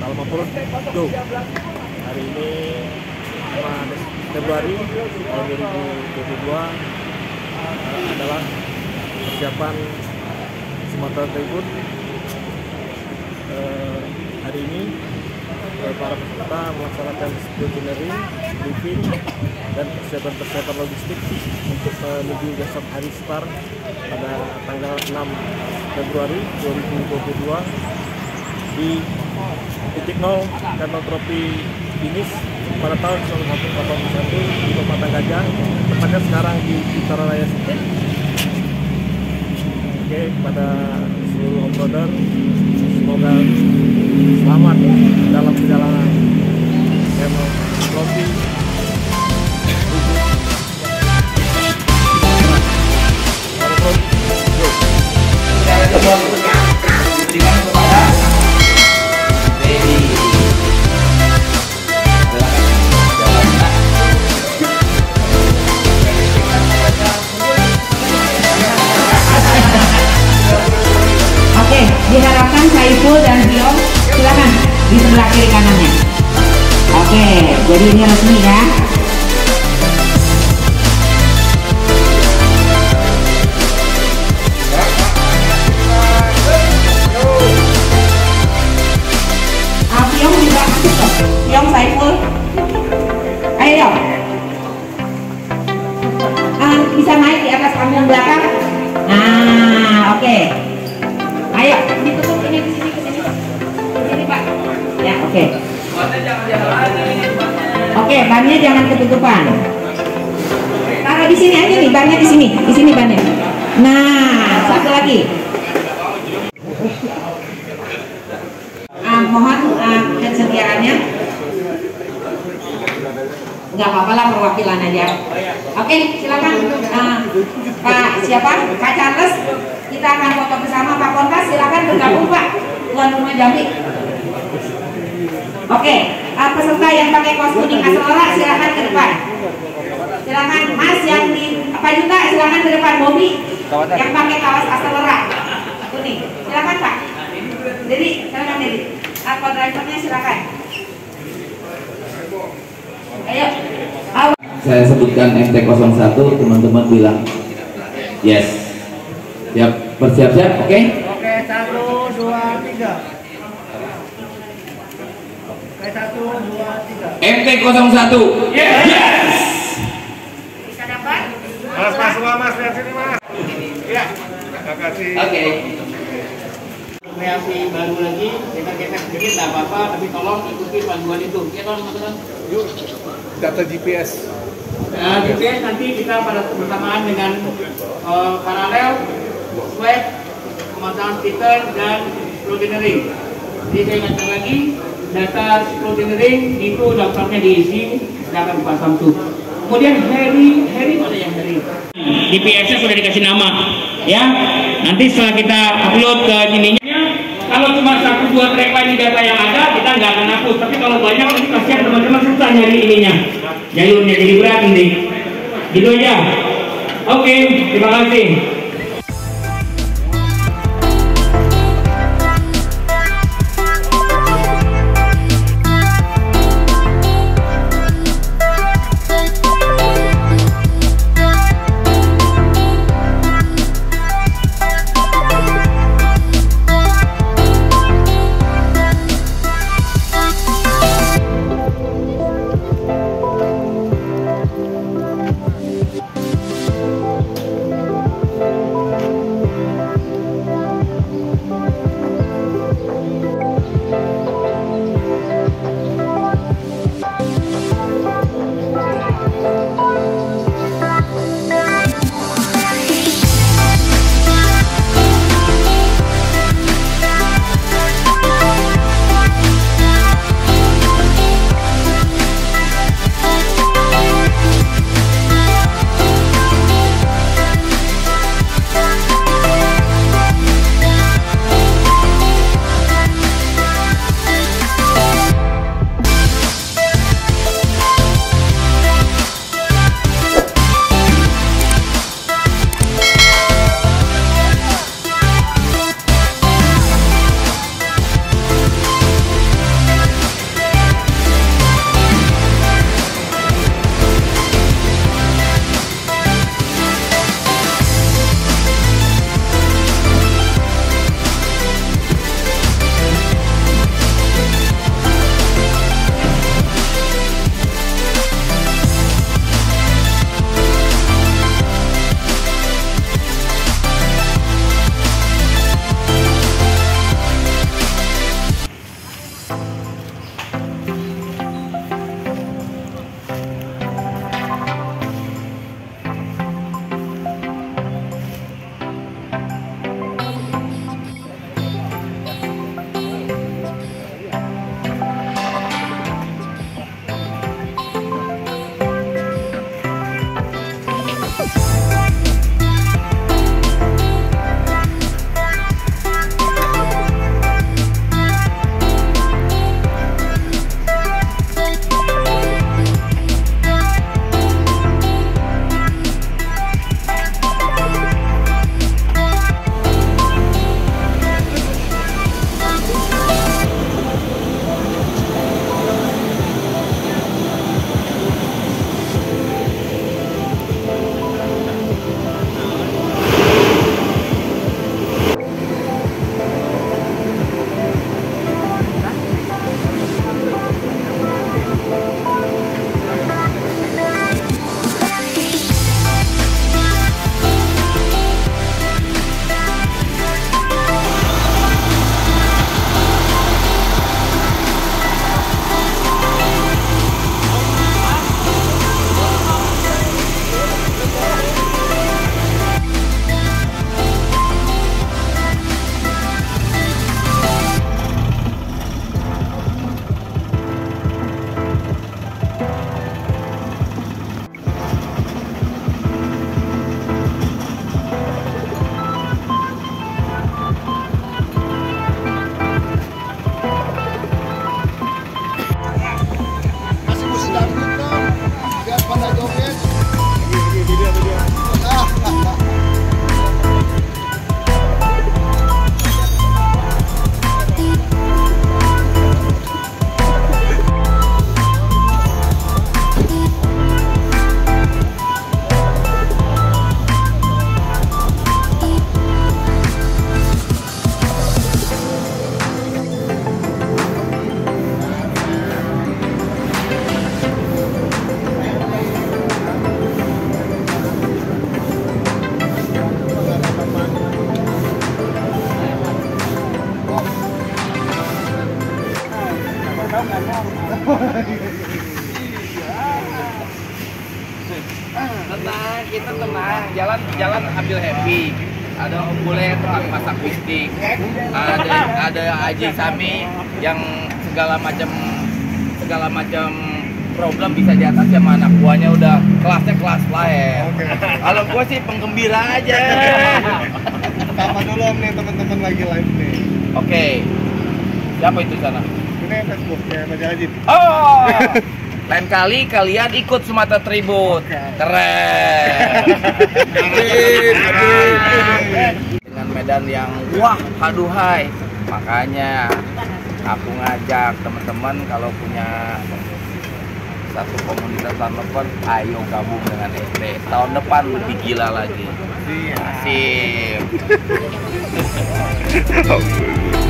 maupun Go. Hari ini 5 Februari tahun 2022 eh, adalah persiapan Sumatera Tribun. Eh, hari ini eh, para peserta melaksanakan scrutineering, briefing, dan persiapan-persiapan logistik untuk menuju besok hari start pada tanggal 6 Februari 2022 di titik nol Kanal Tropi Finish pada tahun 1981 di Kabupaten Gajah, tepatnya sekarang di Utara Raya. Oke, pada seluruh off-roader, semoga selamat dalam perjalanan. Kanal Tropi Oke, jadi ini resmi ya. Jangan ketutupan. Taruh di sini aja nih, bannya di sini. Di sini bannya. Nah, satu lagi. Ah, mohon ah, kesediaannya. Nggak apa-apa lah perwakilan aja. Oke, silakan. Ah, Pak siapa? Pak Charles. Kita akan foto bersama Pak Kontas. Silakan bergabung Pak. Tuan rumah Jambi. Oke, ah, peserta yang pakai kaos kuning Aselora silakan ke depan. Silakan Mas yang di Pak Juta silakan ke depan Bobby yang pakai kaos Aselora kuning. Silakan Pak. Jadi, silakan Dedi. Apa drivernya silakan. Ayo. Awas. saya sebutkan MT01 teman-teman bilang yes siap bersiap-siap oke Oke, satu, dua, tiga. Oke, satu, dua, tiga. MT01 yes Bisa dapat? Mas, mas, semua mas, lihat sini mas. Ya, terima kasih. oke kreasi baru lagi kita gesek sedikit nggak apa-apa tapi tolong ikuti panduan itu ya tolong teman-teman Yuk, data GPS. nah GPS nanti kita pada bersamaan dengan eh, paralel swab pemasangan stiker dan scrutineering jadi saya ingatkan lagi data scrutineering itu daftarnya diisi dan akan dipasang tuh kemudian Harry Harry mana yang Harry. GPS-nya sudah dikasih nama ya. Nanti setelah kita upload ke ininya kalau cuma satu dua track line data yang ada kita nggak akan hapus tapi kalau banyak nanti kasihan teman-teman susah nyari ininya. Jalurnya jadi berat nanti gitu aja. Oke terima kasih kita tenang jalan jalan ambil happy. Ada om bule tukang masak bistik. Ada ada Aji Sami yang segala macam segala macam problem bisa di atas sama anak buahnya udah kelasnya kelas lain. Kalau gua sih penggembira aja. Apa dulu om nih teman-teman lagi live nih. oke. Siapa itu sana? Ini Facebooknya Mas Ajib. Oh, lain kali kalian ikut Sumatera Tribut. Keren. Dengan medan yang wah, aduhai. Makanya aku ngajak teman-teman kalau punya satu komunitas tahun depan, ayo gabung dengan SD. Tahun depan lebih gila lagi. Sip.